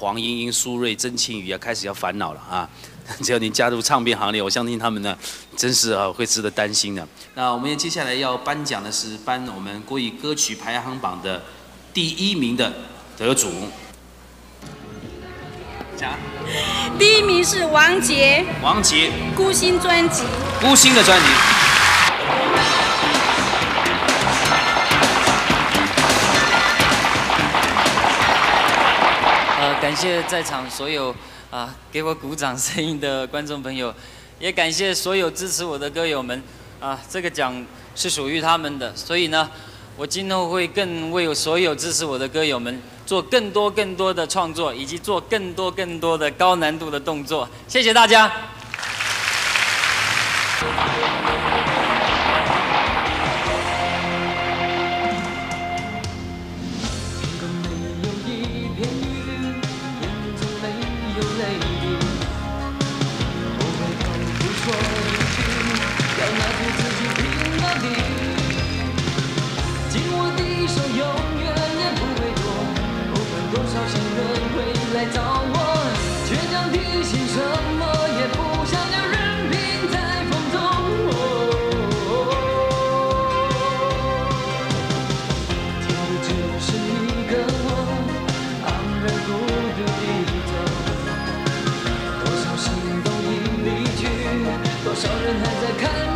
黄莺莺、苏芮、曾庆瑜啊，开始要烦恼了啊！只要你加入唱片行列，我相信他们呢，真是啊会值得担心的。那我们接下来要颁奖的是颁我们国语歌曲排行榜的第一名的得主。讲。第一名是王杰。王杰。孤星专辑。孤星的专辑。感谢在场所有啊给我鼓掌声音的观众朋友，也感谢所有支持我的歌友们啊，这个奖是属于他们的，所以呢，我今后会更为所有支持我的歌友们做更多更多的创作，以及做更多更多的高难度的动作。谢谢大家。你说永远也不会懂，不管多少行人会来找我，倔强的心什么也不想留，任凭在风中。天边只是一个我，昂然孤独低头，多少心都已离去，多少人还在看。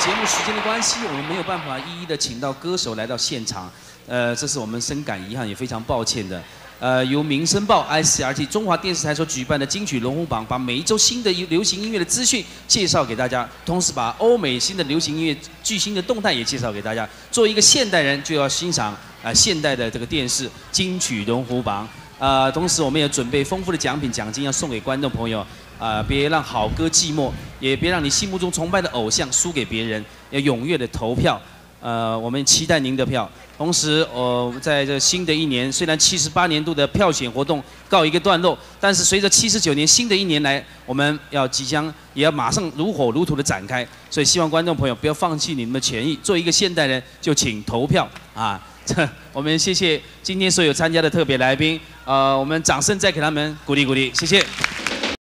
节目时间的关系，我们没有办法一一的请到歌手来到现场，呃，这是我们深感遗憾，也非常抱歉的。呃，由民生报、ICRT、中华电视台所举办的金曲龙虎榜，把每一周新的流行音乐的资讯介绍给大家，同时把欧美新的流行音乐巨星的动态也介绍给大家。作为一个现代人，就要欣赏啊现代的这个电视金曲龙虎榜。呃，同时我们也准备丰富的奖品奖金要送给观众朋友。啊，别让好歌寂寞，也别让你心目中崇拜的偶像输给别人，要踊跃的投票。呃，我们期待您的票。同时，呃，在这新的一年，虽然七十八年度的票选活动告一个段落，但是随着七十九年新的一年来，我们要即将也要马上如火如荼的展开。所以，希望观众朋友不要放弃你们的权益。做一个现代人，就请投票啊！我们谢谢今天所有参加的特别来宾。呃，我们掌声再给他们鼓励鼓励，谢谢。